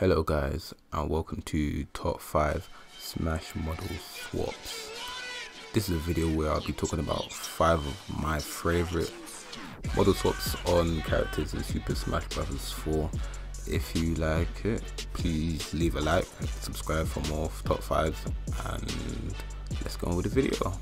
Hello guys and welcome to top 5 Smash model swaps. This is a video where I'll be talking about 5 of my favourite model swaps on characters in Super Smash Bros. 4. If you like it, please leave a like, subscribe for more top 5s and let's go on with the video.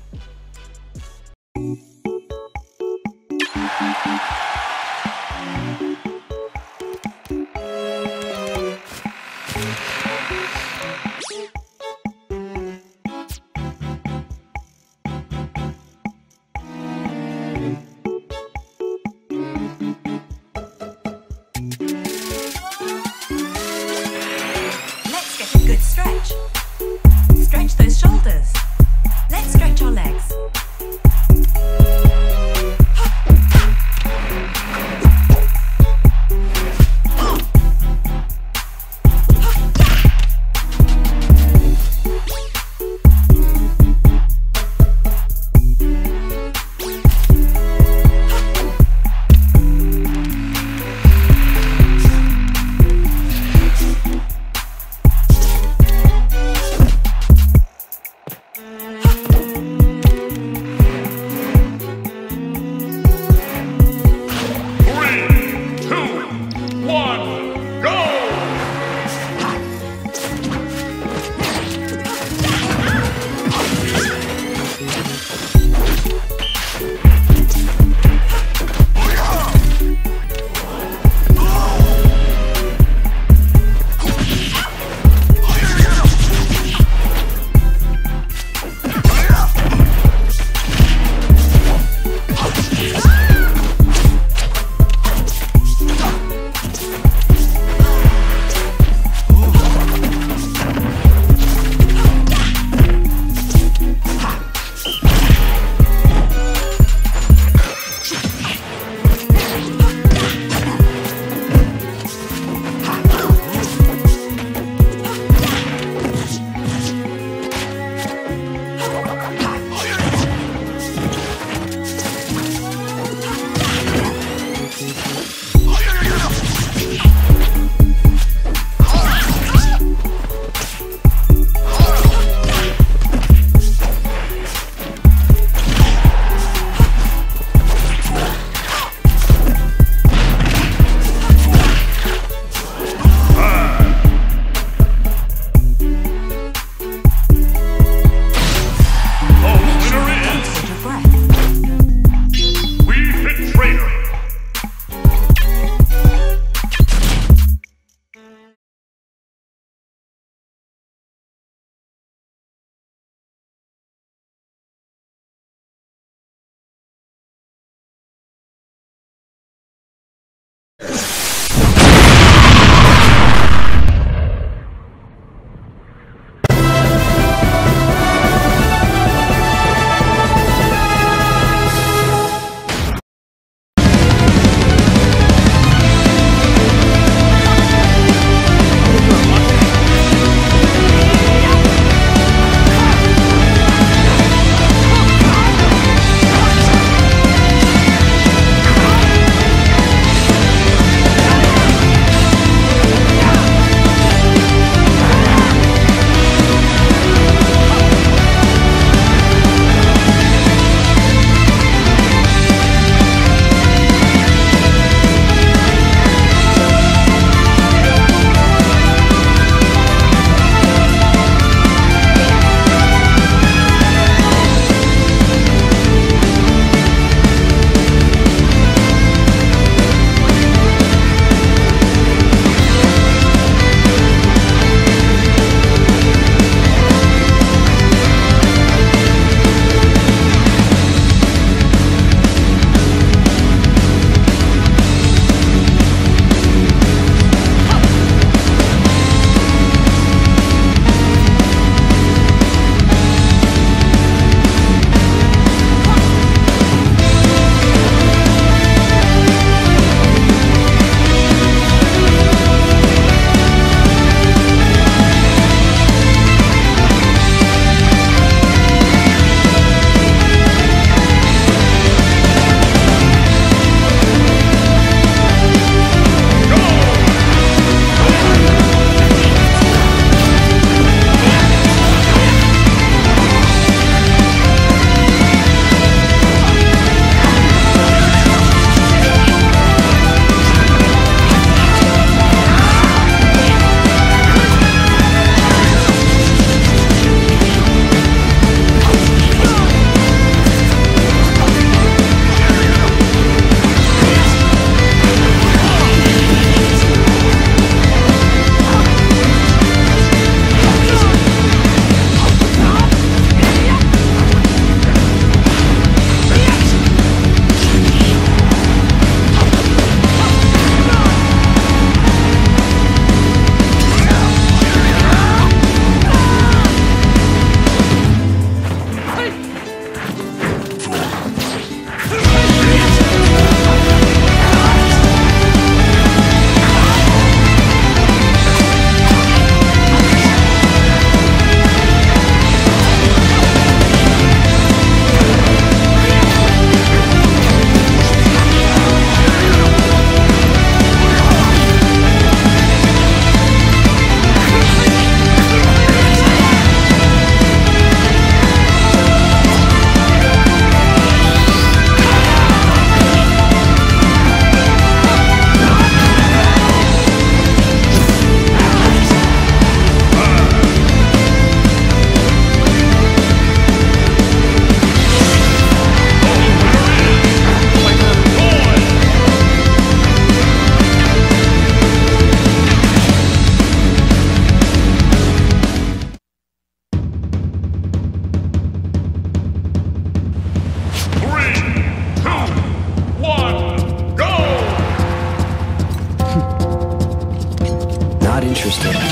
Interested.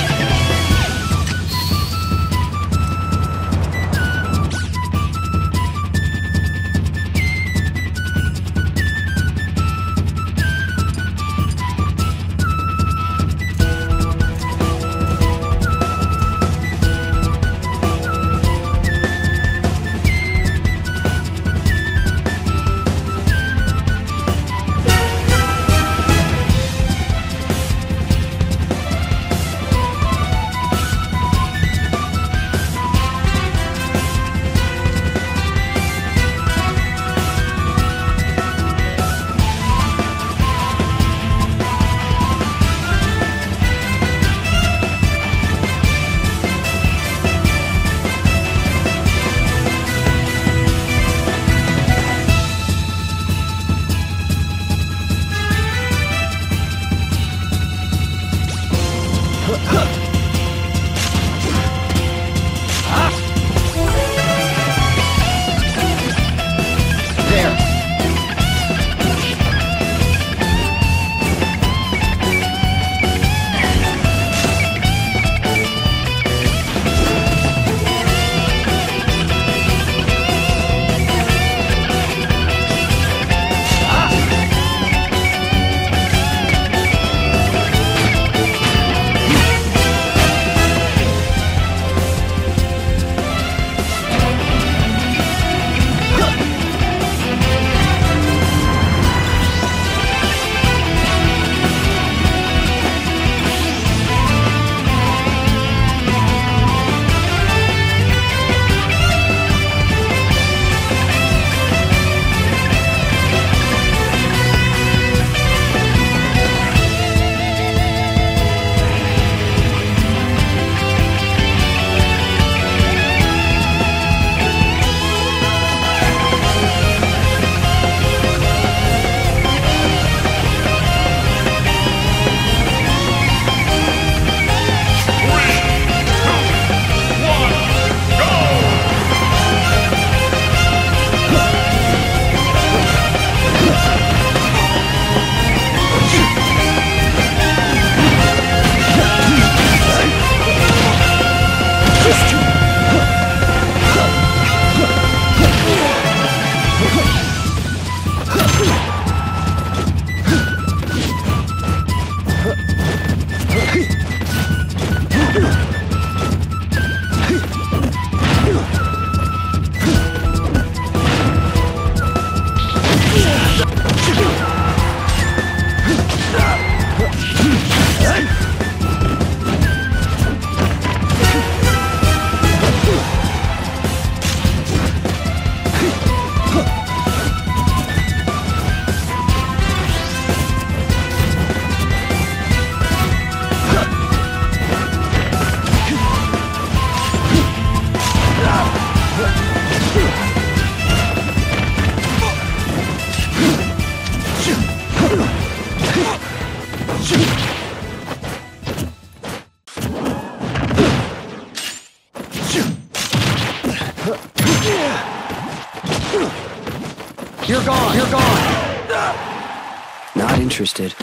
Not interested.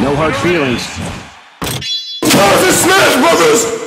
No hard feelings. Smash Brothers!